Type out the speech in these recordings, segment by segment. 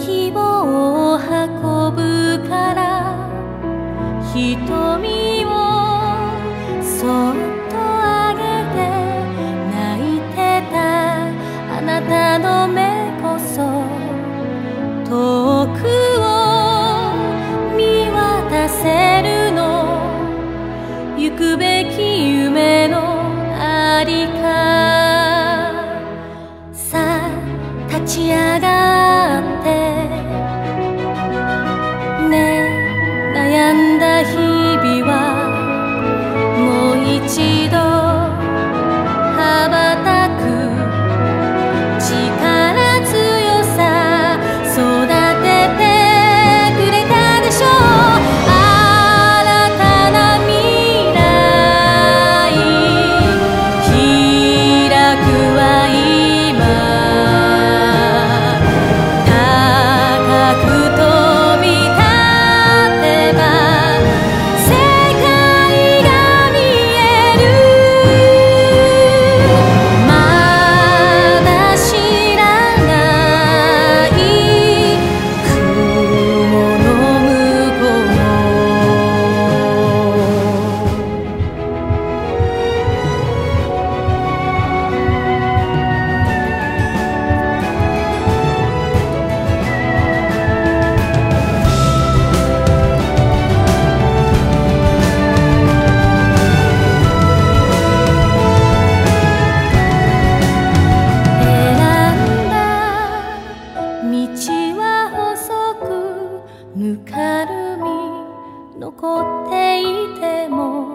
希望を運ぶから瞳をそっと上げて泣いてたあなたの目こそ遠くを見渡せるの。行くべき夢のありか。さあ立ち上がぬかるみ残っていても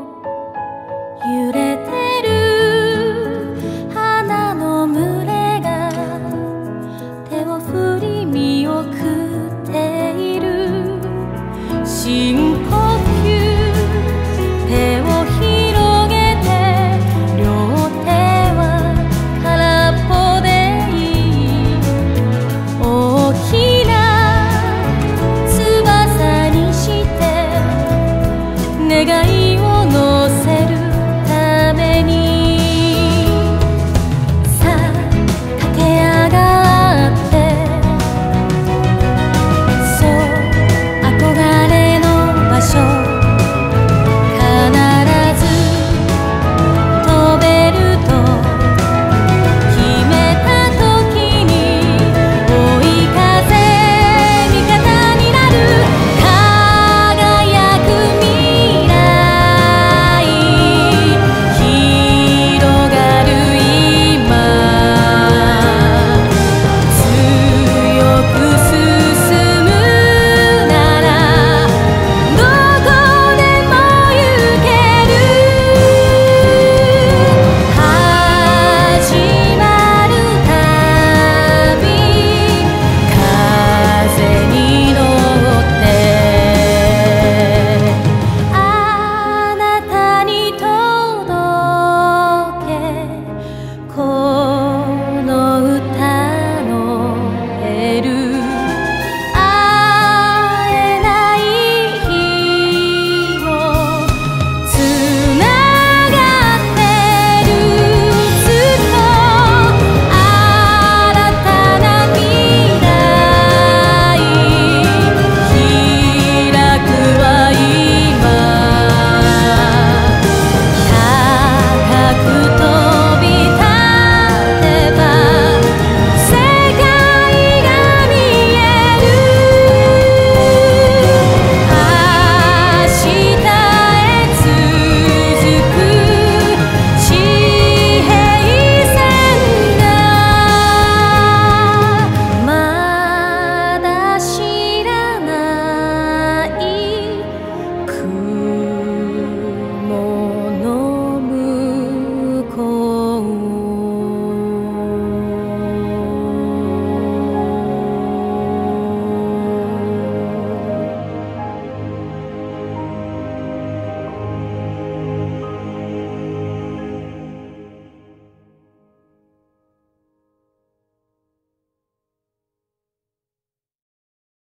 揺れて